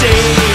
day.